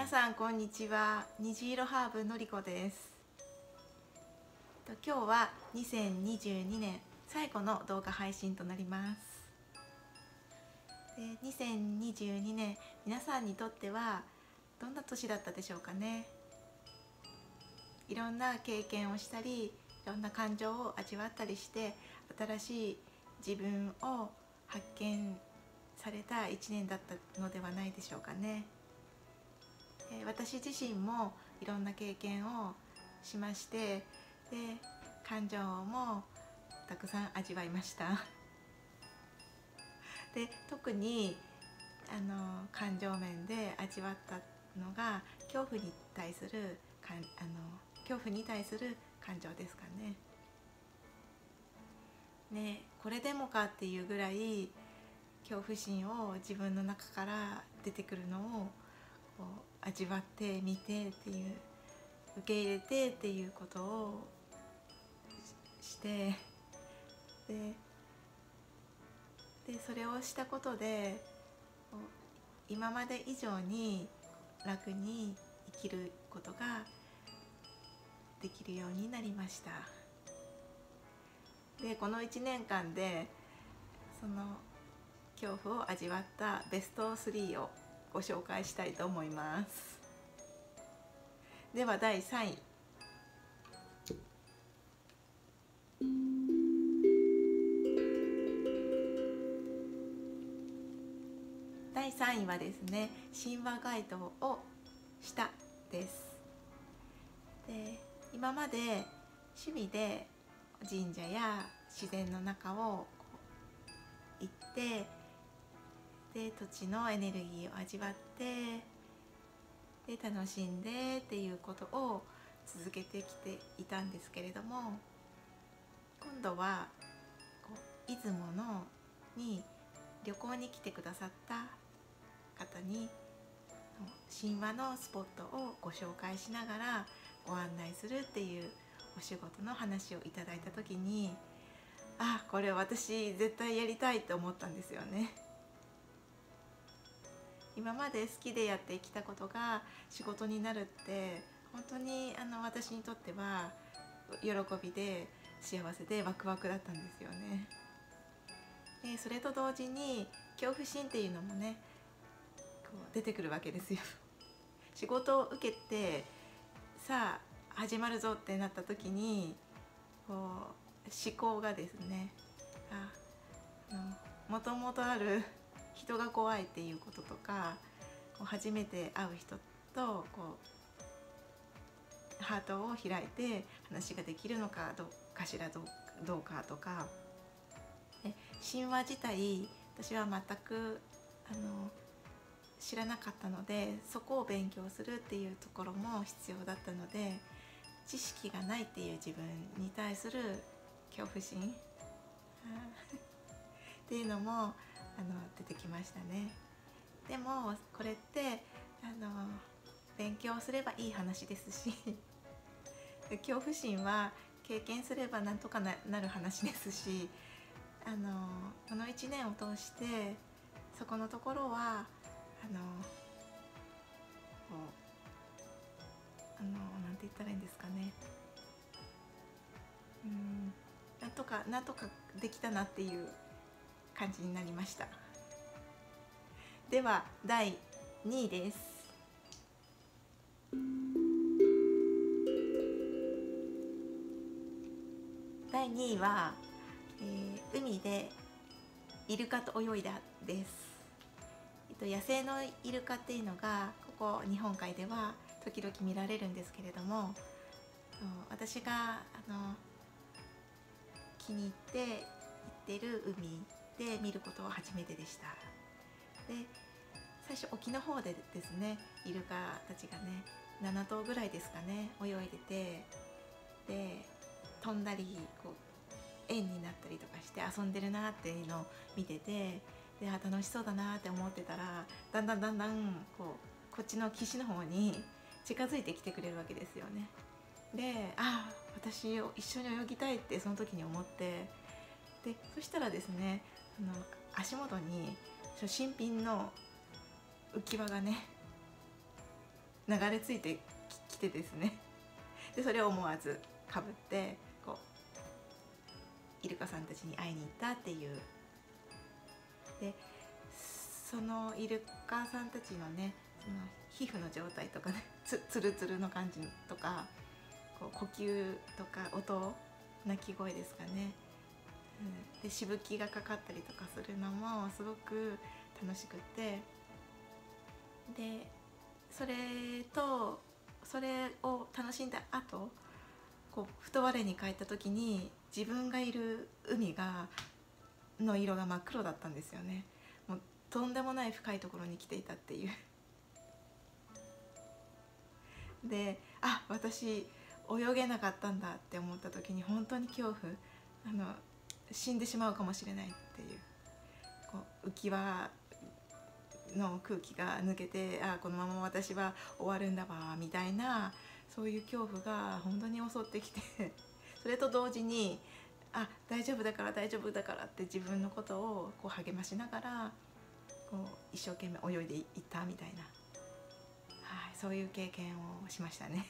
皆さんこんにちは。虹色ハーブのりこです。今日は2022年最後の動画配信となります。で2022年皆さんにとってはどんな年だったでしょうかね。いろんな経験をしたりいろんな感情を味わったりして新しい自分を発見された一年だったのではないでしょうかね。私自身もいろんな経験をしましてで感情もたくさん味わいました で特にあの感情面で味わったのが恐怖に対するかんあの恐怖に対する感情ですかね。ねこれでもかっていうぐらい恐怖心を自分の中から出てくるのをこう味わってみてっていう受け入れてっていうことをしてででそれをしたことで今まで以上に楽に生きることができるようになりました。でこの1年間でその恐怖を味わったベスト3をご紹介したいと思います。では第3位。第3位はですね神話ガイドをしたです。で今まで趣味で神社や自然の中を行ってで土地のエネルギーを味わってで楽しんでっていうことを続けてきていたんですけれども今度はこう出雲のに旅行に来てくださった方に神話のスポットをご紹介しながらご案内するっていうお仕事の話をいただいた時にあこれ私絶対やりたいと思ったんですよね。今まで好きでやってきたことが仕事になるって本当にあの私にとっては喜びで幸せでワクワクだったんですよね。でそれと同時に恐怖心っていうのもねこう出てくるわけですよ。仕事を受けてさあ始まるぞってなった時にこう思考がですねあもともとある人が怖いっていうこととか初めて会う人とこうハートを開いて話ができるのかどうかしらどうかとか神話自体私は全くあの知らなかったのでそこを勉強するっていうところも必要だったので知識がないっていう自分に対する恐怖心。っていうのもあの出てきましたね。でもこれってあの勉強すればいい話ですし恐怖心は経験すればなんとかなる話ですしあのこの1年を通してそこのところはあのこうあのなんて言ったらいいんですかね。うんなんとかなんとかできたなっていう感じになりました。では第2位です。第2位は、えー、海でイルカと泳いだです、えっと、野生のイルカっていうのがここ日本海では時々見られるんですけれども私があの気に入って行ってる海で見ることは初めてでしたで最初沖の方でですねイルカたちがね7頭ぐらいですかね泳いでてで飛んだりこう円になったりとかして遊んでるなっていうのを見ててで楽しそうだなって思ってたらだんだんだんだんこうこっちの岸の方に 近づいてきてくれるわけですよね。でああ私を一緒に泳ぎたいってその時に思ってでそしたらですねあの足元に新品の浮き輪がね流れ着いてきてですね。でそれを思わずかぶってこうイルカさんたちに会いに行ったっていう。でそのイルカさんたちのねその皮膚の状態とかね つつるつるの感じとかこう呼吸とか音鳴き声ですかね、でしぶきがかかったりとかするのもすごく楽しくて。でそれとそれを楽しんだ後こうふと我に返った時に自分がいる海がの色が真っ黒だったんですよね。もうとんでもない深いところに来ていたっていう。であ私泳げなかったんだって思った時に本当に恐怖。あの死んでしまうかもしれないっていうこう浮き輪の空気が抜けてああこのまま私は終わるんだわみたいなそういう恐怖が本当に襲ってきて それと同時にあ大丈夫だから大丈夫だからって自分のことをこう励ましながらこう一生懸命泳いでいったみたいな、はい、そういう経験をしましたね。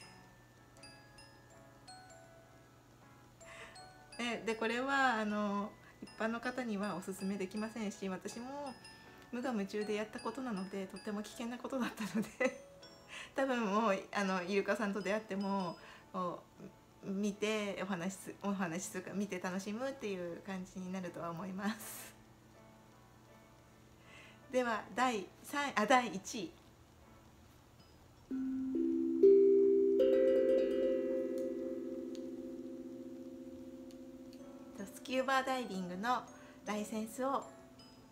でこれはあの一般の方にはおすすめできませんし私も無我夢中でやったことなのでとっても危険なことだったので 多分もうあのイルカさんと出会っても見てお話すお話するか見て楽しむっていう感じになるとは思います。では第3あ第1位スキューバーダイビングのライセンスを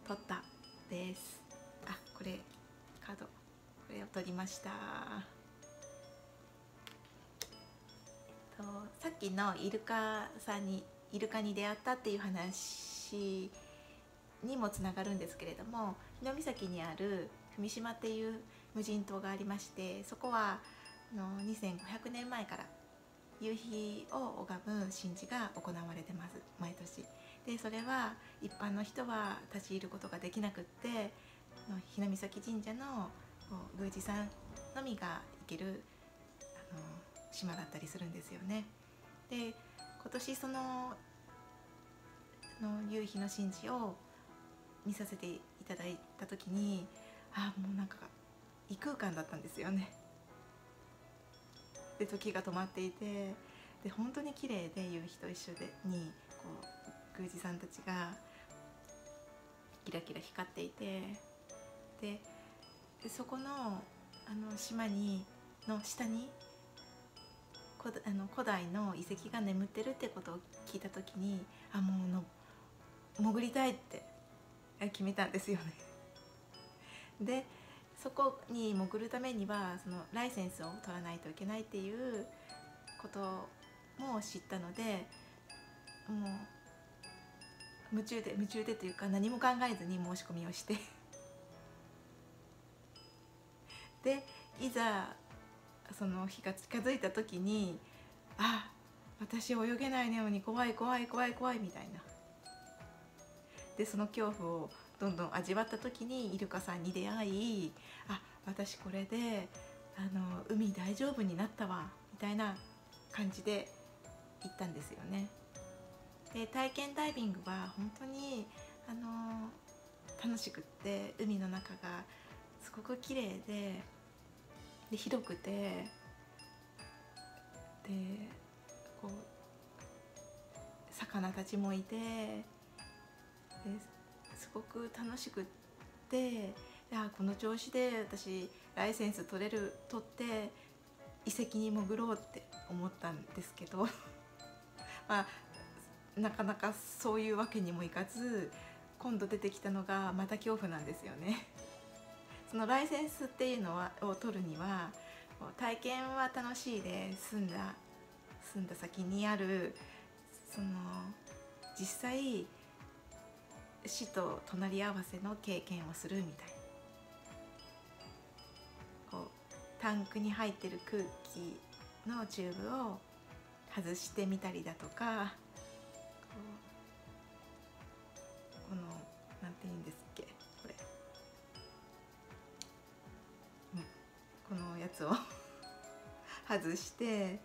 取ったです。あこれカードこれを取りました。とさっきのイルカさんにイルカに出会ったっていう話にもつながるんですけれども日野岬にある文島っていう無人島がありましてそこはあの2500年前から夕日を拝む神事が行われてます毎年。でそれは一般の人は立ち入ることができなくって日野岬神社の宮司さんのみが行けるあの島だったりするんですよね。で今年そのの夕日の神事を見させていただいた時にあもうなんか異空間だったんですよね。で時が止まっていてで本当に綺麗で夕日と一緒でにこう宮司さんたちがキラキラ光っていてでそこのあの島にの下に古あの古代の遺跡が眠ってるってことを聞いた時にあもうの潜りたいって決めたんですよね。でそこに潜るためにはそのライセンスを取らないといけないっていうことも知ったのでもう夢中で夢中でというか何も考えずに申し込みをして。でいざその日が近づいた時にあ私泳げないのに怖い怖い怖い怖いみたいな。でその恐怖をどんどん味わった時にイルカさんに出会いあ私これであの海大丈夫になったわみたいな感じで行ったんですよね。で体験ダイビングは本当にあの楽しくって海の中がすごく綺麗でで広くてでこう魚たちもいてですごく楽しくってあこの調子で私ライセンス取れる取って遺跡に潜ろうって思ったんですけど まあなかなかそういうわけにもいかず今度出てきたのがまた恐怖なんですよね。そのライセンスっていうのはを取るには体験は楽しいで住んだ住んだ先にあるその実際死と隣り合わせの経験をするみたいこうタンクに入ってる空気のチューブを外してみたりだとかこのなんて言うんですっけこれ、うん、このやつを 外して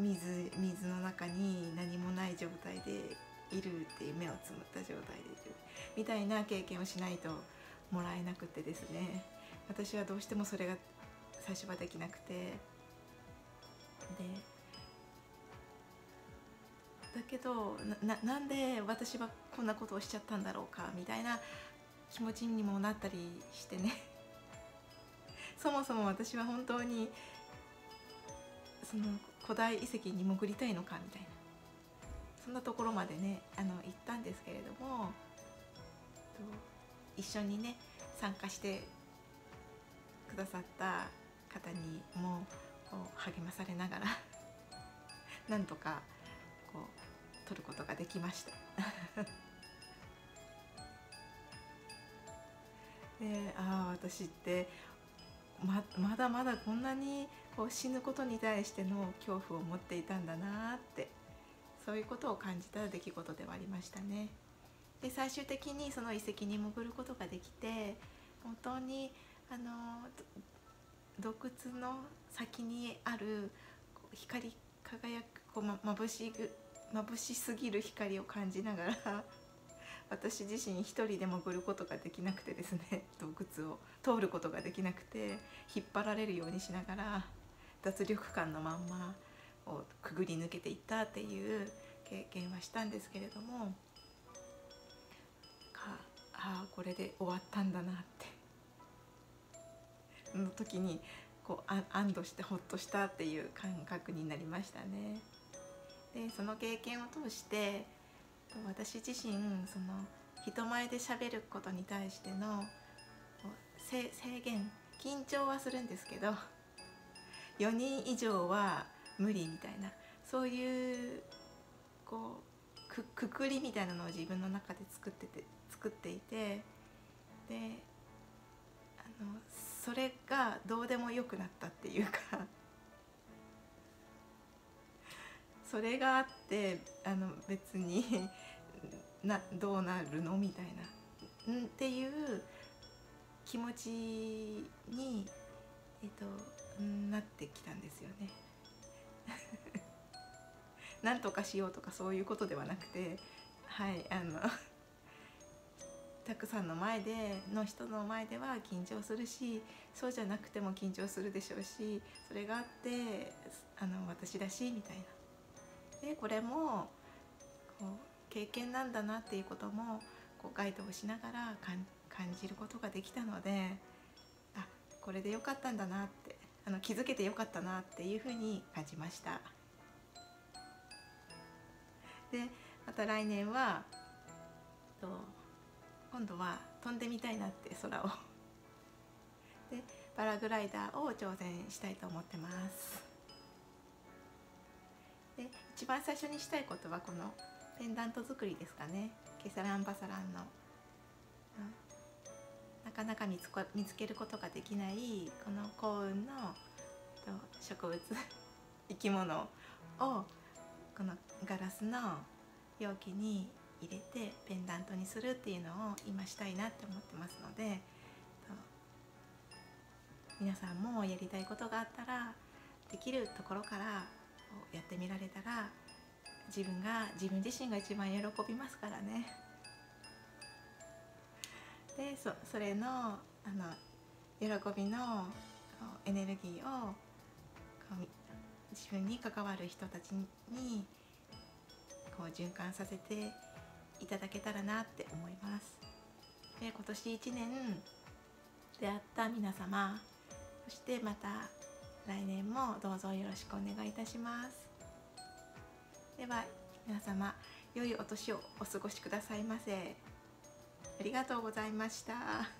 水水の中に何もない状態でいるっていう目をつむった状態でいる。みたいな経験をしないともらえなくてですね。私はどうしてもそれが最初はできなくて。でだけどななんで私はこんなことをしちゃったんだろうか？みたいな気持ちにもなったりしてね。そもそも私は本当にその古代遺跡に潜りたいのかみたいな。そんなところまでねあの行ったんですけれども一緒にね参加してくださった方にも励まされながら なんとかこう撮ることができました。でああ私ってままだまだこんなにこう死ぬことに対しての恐怖を持っていたんだなってそういうことを感じた出来事ではありましたね。で最終的にその遺跡に潜ることができて本当にあの洞窟の先にある光り輝くこう、ま、眩し眩しすぎる光を感じながら私自身一人で潜ることができなくてですね 洞窟を通ることができなくて引っ張られるようにしながら脱力感のまんまをくぐり抜けていったっていう経験はしたんですけれどもああこれで終わったんだなって の時にこう安堵してほっとしたっていう感覚になりましたね。でその経験を通して私自身その人前でしゃべることに対しての制限緊張はするんですけど 4人以上は無理みたいなそういうこうくくくりみたいなのを自分の中で作ってて作っていてであのそれがどうでもよくなったっていうかそれがあってあの別に などうなるの？みたいな、んっていう気持ちに、えっと、なってきたんですよね。なんとかしようとかそういうことではなくてはいあの たくさんの前での人の前では緊張するしそうじゃなくても緊張するでしょうしそれがあってあの私だしいみたいな。でこれもこう経験なんだなっていうこともこうガイドをしながら感じることができたのであこれでよかったんだなってあの気づけてよかったなっていうふうに感じました。でまた来年はと今度は飛んでみたいなって空をでパラグライダーを挑戦したいと思ってますで一番最初にしたいことはこのペンダント作りですかね。ケサランバサランの、うん、なかなか見つこ見つけることができないこの幸運の植物 生き物をこのガラスの容器に入れてペンダントにするっていうのを今したいなって思ってますので皆さんもやりたいことがあったらできるところからやってみられたら自分が自分自身が一番喜びますからね。でそそれのあの喜びのエネルギーを自分に関わる人たちにこう循環させていただけたらなって思います。で今年1年出会った皆様そしてまた来年もどうぞよろしくお願いいたしますでは皆様良いお年をお過ごしくださいませありがとうございました。